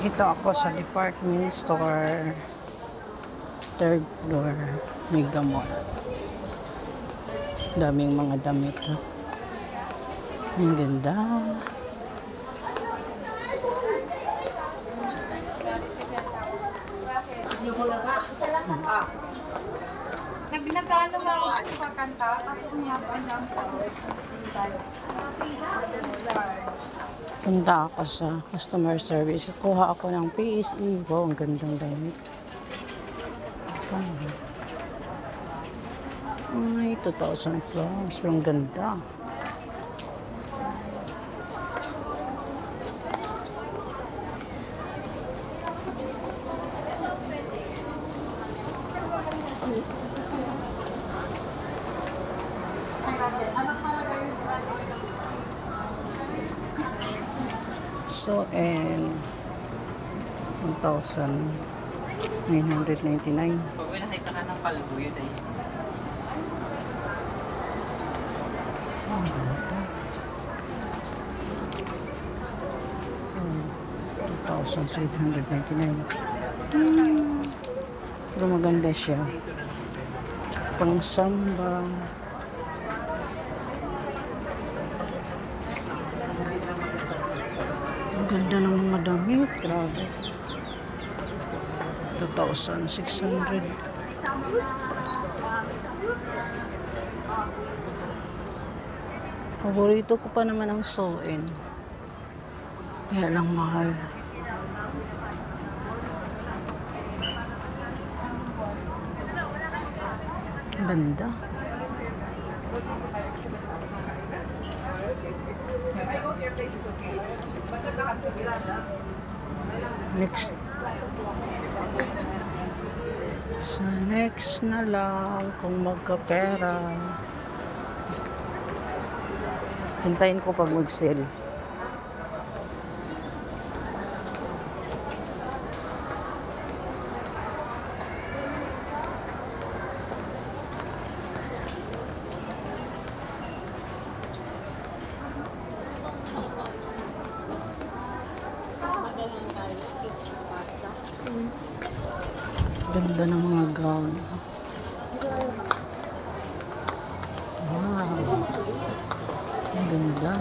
Dito ako sa department store. Third floor. Mega Mall. Daming mga damit. oh. Ang ganda. Nag-nagano nga ako sa kanta, kasi umaban lang po. Punta ako sa customer service. Kuha ako ng PSE. Wow, ang gandang damit. Ay, 2,000 plus. Ang ganda. So, and 1,999. Pag may nakita ka ng kalbuyod ay Ang ganda. 2,799. Pero maganda siya. Pang samba. Ganda ng mga damit. Grabe. 2,600. Paborito ko pa naman ang soin. Kaya lang mahal. Banda. Next. Sa next na lang kung magkapera. Hintayin ko pag mag-sale. Ganda ng mga gown. Wow. Ang ganda.